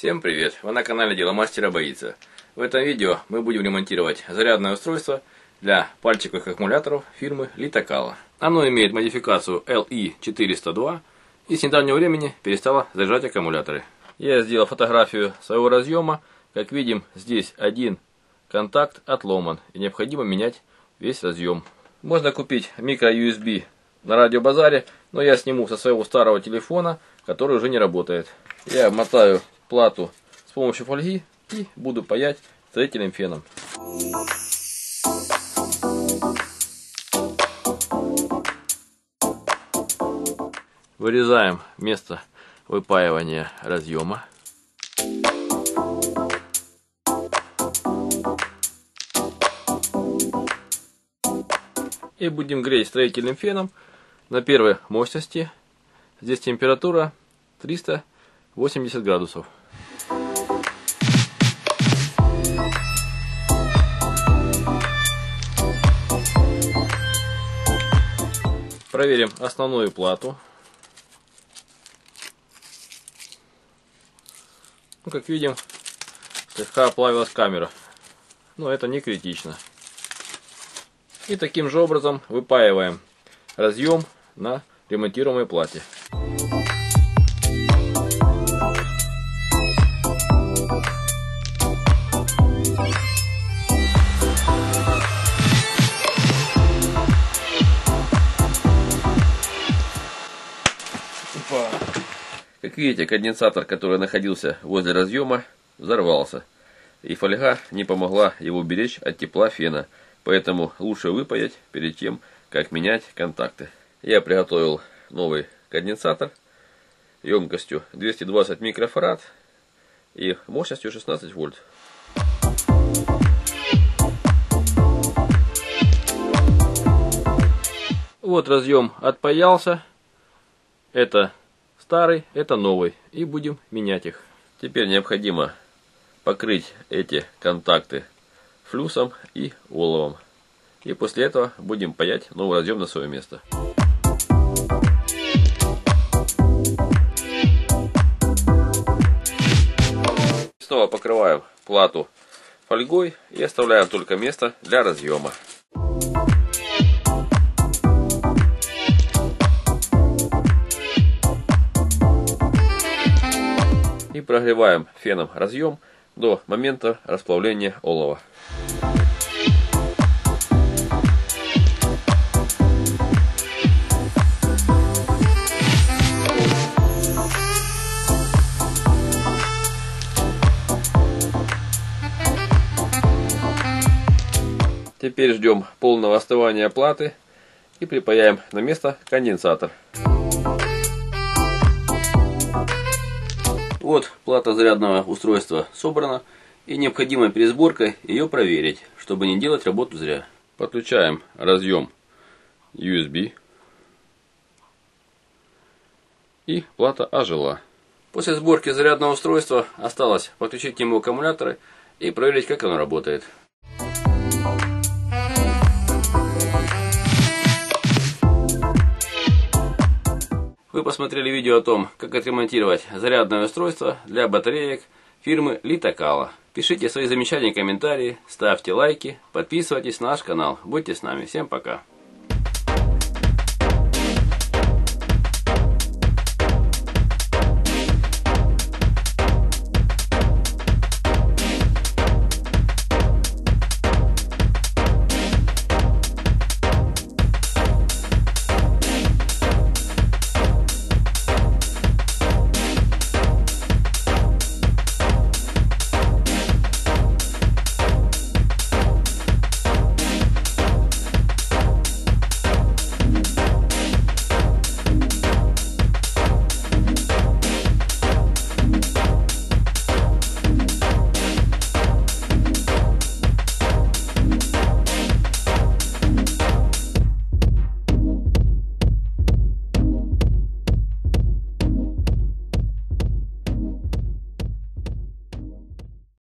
Всем привет! Вы на канале Дело Мастера Боится. В этом видео мы будем ремонтировать зарядное устройство для пальчиковых аккумуляторов фирмы Литокала. Оно имеет модификацию LI402 и с недавнего времени перестало заряжать аккумуляторы. Я сделал фотографию своего разъема. Как видим, здесь один контакт отломан и необходимо менять весь разъем. Можно купить микро-USB на радиобазаре, но я сниму со своего старого телефона, который уже не работает. Я мотаю плату с помощью фольги и буду паять строительным феном. Вырезаем место выпаивания разъема. И будем греть строительным феном на первой мощности. Здесь температура 380 градусов. Проверим основную плату. Ну, как видим, слегка оплавилась камера. Но это не критично. И таким же образом выпаиваем разъем на ремонтируемой плате. Как видите, конденсатор, который находился возле разъема, взорвался. И фольга не помогла его беречь от тепла фена. Поэтому лучше выпаять перед тем, как менять контакты. Я приготовил новый конденсатор емкостью 220 микрофарад и мощностью 16 вольт. Вот разъем отпаялся. Это старый, это новый. И будем менять их. Теперь необходимо покрыть эти контакты флюсом и оловом. И после этого будем паять новый разъем на свое место. Снова покрываем плату фольгой и оставляем только место для разъема. Прогреваем феном разъем до момента расплавления олова. Теперь ждем полного остывания платы и припаяем на место конденсатор. Вот плата зарядного устройства собрана и необходимо перед сборкой ее проверить, чтобы не делать работу зря. Подключаем разъем USB и плата ожила. После сборки зарядного устройства осталось подключить к нему аккумуляторы и проверить как оно работает. Вы посмотрели видео о том, как отремонтировать зарядное устройство для батареек фирмы Литокала. Пишите свои замечания и комментарии, ставьте лайки, подписывайтесь на наш канал. Будьте с нами. Всем пока.